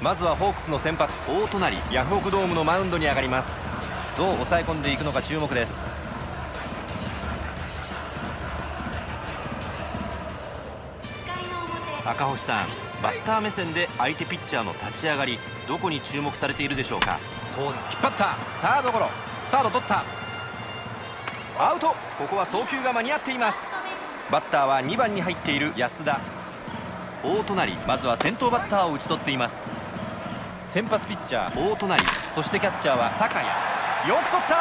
まずはホークスの先発大隣ヤフオクドームのマウンドに上がります。どう抑え込んでいくのか注目です。赤星さんバッター目線で相手ピッチャーの立ち上がりどこに注目されているでしょうか？そうだ。引っ張った。サードゴロ。サード取った。アウト。ここは送球が間に合っています。バッターは2番に入っている安田。大隣まずは先頭バッターを打ち取っています先発ピッチャー大隣。そしてキャッチャーは高谷。よく取った。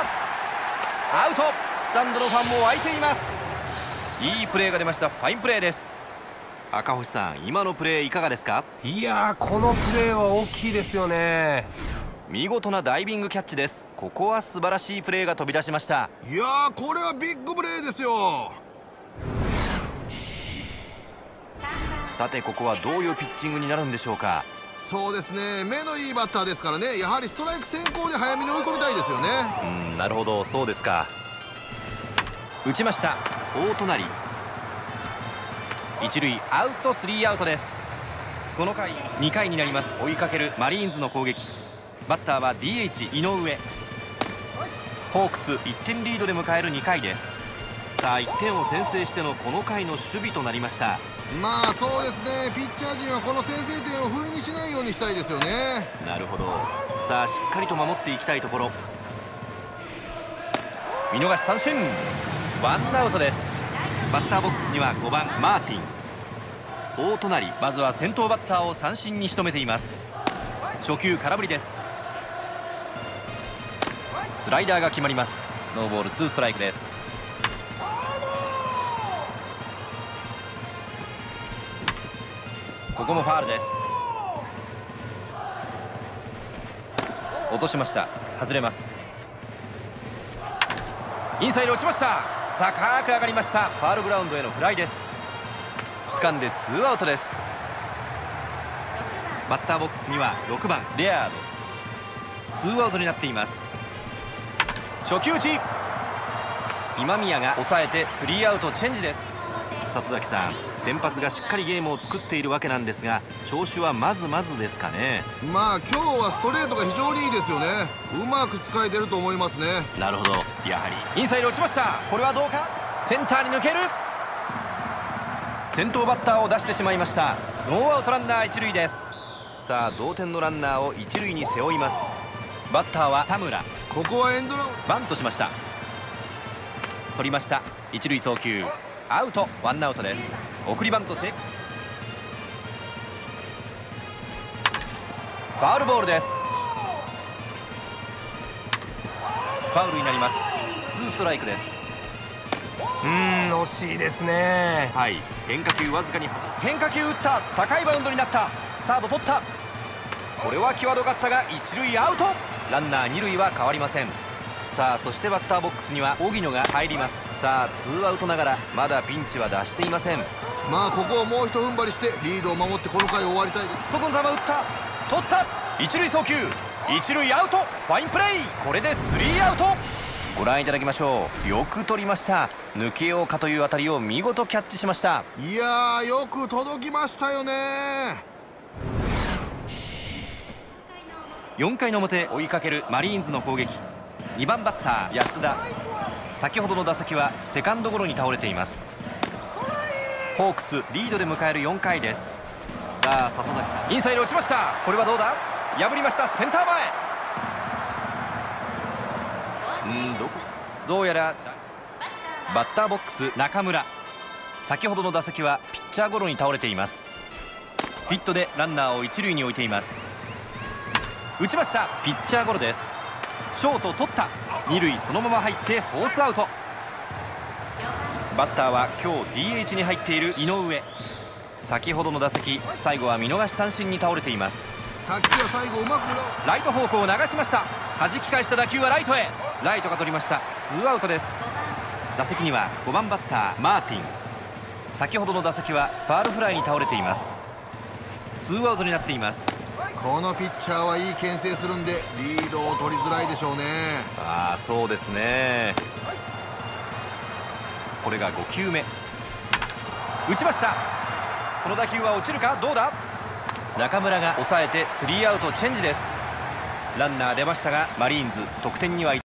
アウト。スタンドのファンも湧いています。いいプレーが出ました。ファインプレーです。赤星さん今のプレーいかがですか？いやこのプレーは大きいですよね。見事なダイビングキャッチです。ここは素晴らしいプレーが飛び出しました。いやこれはビッグプレーですよ。さてここはどういうピッチングになるんでしょうか？そうですね。目のいいバッターですからね。やはりストライク先行で早めに追い込みたいですよね。うんなるほど。そうですか。打ちました。大隣。一塁アウトスリーアウトです。この回2回になります。追いかけるマリーンズの攻撃。バッターは DH 井上。ホークス1点リードで迎える2回です。さあ1点を先制してのこの回の守備となりました。まあそうですね。ピッチャー陣はこの先制点を不意にしないようにしたいですよね。なるほど。さあしっかりと守っていきたいところ。見逃し三振。ワンアウトです。バッターボックスには5番マーティン。大隣まずは先頭バッターを三振に仕留めています。初球空振りです。スライダーが決まります。ノーボールツーストライクですここもファールです。落としました。外れます。インサイド落ちました。高く上がりました。ファールグラウンドへのフライです。掴んでツーアウトです。バッターボックスには6番レアード。ツーアウトになっています。初球打ち。今宮が抑えてスリーアウトチェンジです。里崎さん。先発がしっかりゲームを作っているわけなんですが調子はまずまずですかね。まあ今日はストレートが非常にいいですよね。うまく使えてると思いますね。なるほど。やはりインサイド落ちました。これはどうか？センターに抜ける。先頭バッターを出してしまいました。ノーアウトランナー一塁です。さあ同点のランナーを一塁に背負います。バッターは田村。ここはエンドラン。バントしました。取りました。一塁送球。アウト。ワンアウトです送りバント成ファウルボールです。ファウルになります。ツーストライクです。うーん惜しいですね。はい。変化球わずかに変化球打った。高いバウンドになった。サード取った。これは際どかったが一塁アウト。ランナー二塁は変わりません。さあそしてバッターボックスには荻野が入ります。さあツーアウトながらまだピンチは出していませんまあここをもうひと踏ん張りしてリードを守ってこの回終わりたいです。外の球打った。取った。一塁送球。一塁アウト。ファインプレーこれでスリーアウト。ご覧いただきましょう。よく取りました。抜けようかという当たりを見事キャッチしました。いやーよく届きましたよね。4回の表追いかけるマリーンズの攻撃。2番バッター安田。先ほどの打席はセカンドゴロに倒れていますホークスリードで迎える4回です。さあ里崎さん。インサイド落ちました。これはどうだ？破りました。センター前。うんどこ？どうやらバッターボックス中村。先ほどの打席はピッチャーゴロに倒れています。ヒットでランナーを一塁に置いています。打ちました。ピッチャーゴロです。ショート取った。二塁そのまま入ってフォースアウトバッターは今日 DH に入っている井上。先ほどの打席最後は見逃し三振に倒れています。さっきは最後うまく裏ライト方向を流しました。弾き返した打球はライトへ。ライトが取りました。ツーアウトです。打席には5番バッターマーティン。先ほどの打席はファールフライに倒れています。ツーアウトになっています。このピッチャーはいい牽制するんでリードを取りづらいでしょうね。ああそうですねこれが5球目。打ちました。この打球は落ちるか？どうだ？中村が抑えてスリーアウトチェンジです。ランナー出ましたがマリーンズ得点には